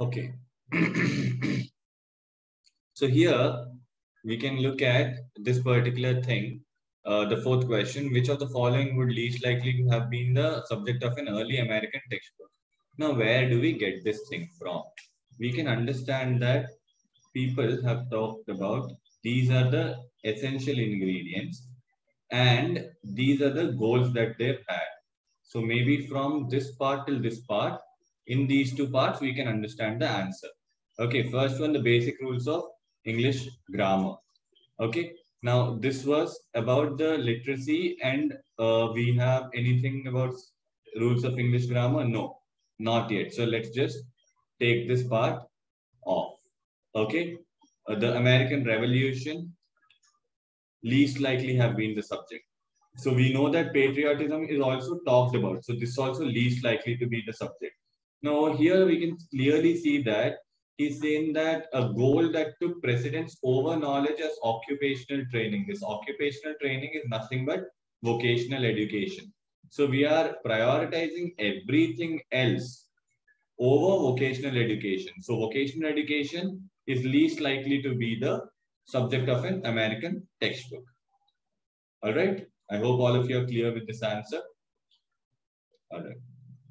Okay. so here we can look at this particular thing. Uh, the fourth question, which of the following would least likely to have been the subject of an early American textbook? Now, where do we get this thing from? We can understand that people have talked about these are the essential ingredients and these are the goals that they've had. So maybe from this part till this part, in these two parts, we can understand the answer. Okay, first one, the basic rules of English grammar. Okay, now this was about the literacy and uh, we have anything about rules of English grammar? No, not yet. So let's just take this part off. Okay, uh, the American Revolution least likely have been the subject. So we know that patriotism is also talked about. So this is also least likely to be the subject. Now here we can clearly see that he's saying that a goal that took precedence over knowledge as occupational training. This occupational training is nothing but vocational education. So we are prioritizing everything else over vocational education. So vocational education is least likely to be the subject of an American textbook. All right. I hope all of you are clear with this answer. All right.